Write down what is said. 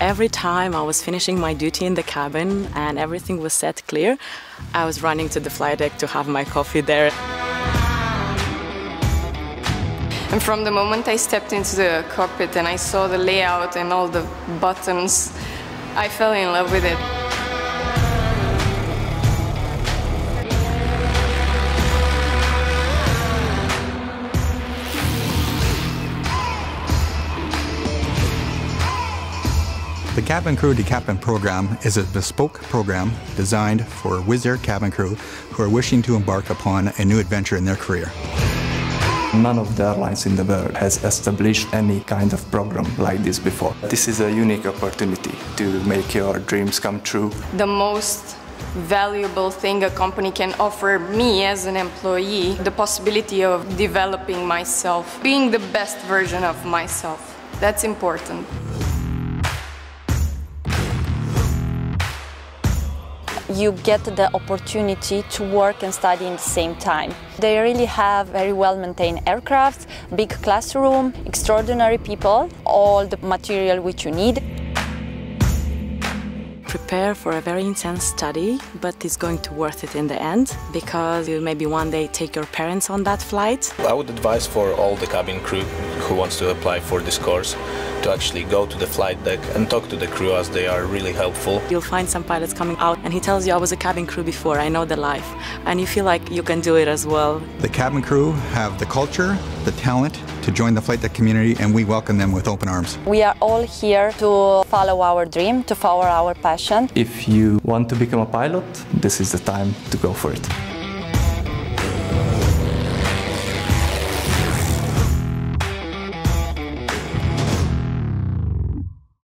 every time I was finishing my duty in the cabin and everything was set clear, I was running to the flight deck to have my coffee there. And from the moment I stepped into the cockpit and I saw the layout and all the buttons, I fell in love with it. The Cabin Crew to Captain program is a bespoke program designed for Wizz Air cabin crew who are wishing to embark upon a new adventure in their career. None of the airlines in the world has established any kind of program like this before. This is a unique opportunity to make your dreams come true. The most valuable thing a company can offer me as an employee, the possibility of developing myself, being the best version of myself. That's important. You get the opportunity to work and study in the same time. They really have very well maintained aircraft, big classroom, extraordinary people, all the material which you need. Prepare for a very intense study, but it's going to worth it in the end because you maybe one day take your parents on that flight. I would advise for all the cabin crew who wants to apply for this course to actually go to the flight deck and talk to the crew as they are really helpful. You'll find some pilots coming out and he tells you I was a cabin crew before, I know the life. And you feel like you can do it as well. The cabin crew have the culture, the talent to join the flight deck community and we welcome them with open arms. We are all here to follow our dream, to follow our passion. If you want to become a pilot, this is the time to go for it.